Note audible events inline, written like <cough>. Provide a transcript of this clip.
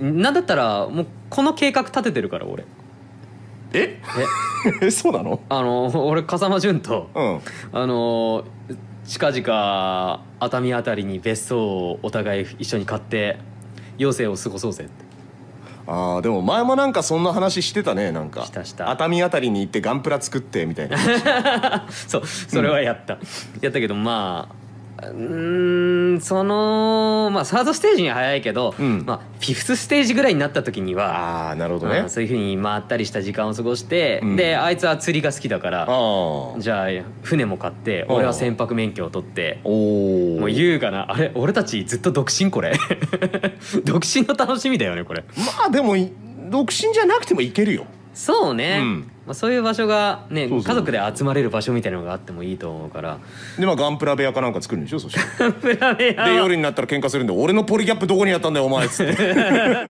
なんだったらもうこの計画立ててるから俺。え？え？え <laughs> そうなの？あの俺風間淳とうん。あの近々熱海あたりに別荘をお互い一緒に買って余生を過ごそうぜって。あーでも前もなんかそんな話してたねなんか。したした。熱海あたりに行ってガンプラ作ってみたいな <laughs> そうそれはやった、やったけどまあうーんそのまあサードステージには早いけど、うん。まあフィフスステージぐらいになった時にはああなるほどね。うんそういうふうに回ったりした時間を過ごして、うん。であいつは釣りが好きだからじゃあ船も買ってうん俺は船舶免許を取ってもう優雅なあれ俺たちずっと独身？これ。<laughs> 独身の楽しみだよねこれ。まあでもい独身じゃなくても行けるよそうね、うん。まあ、そういう場所がね家族で集まれる場所みたいなのがあってもいいと思うから。でまあガンプラ部屋かなんか作るんでしょそしてプラベアは。で夜になったら喧嘩するんで俺のポリキャップどこにやったんだよお前っつって <laughs>